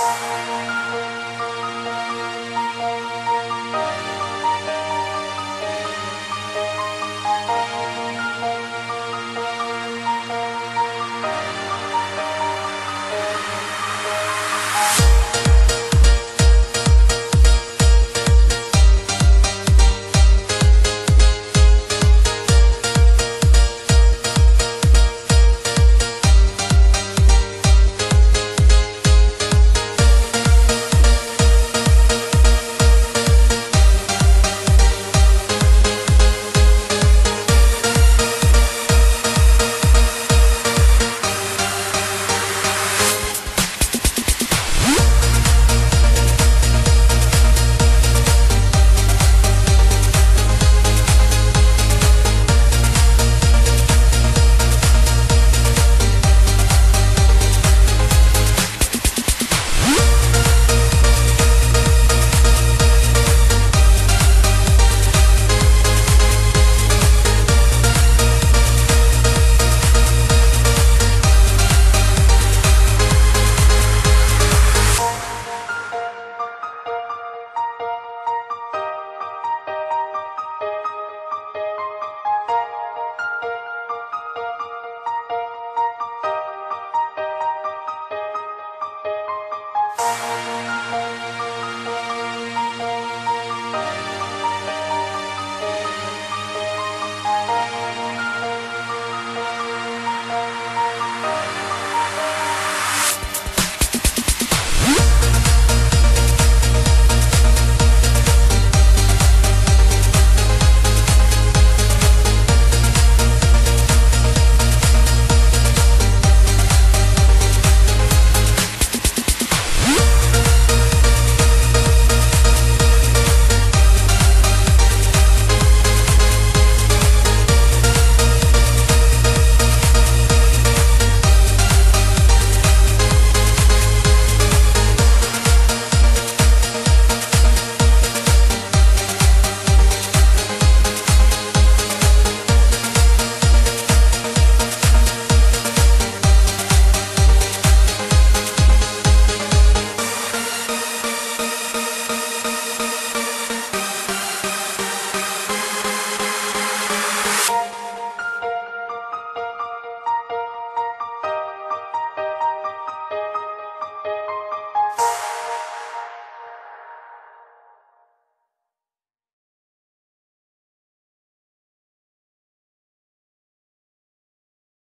Música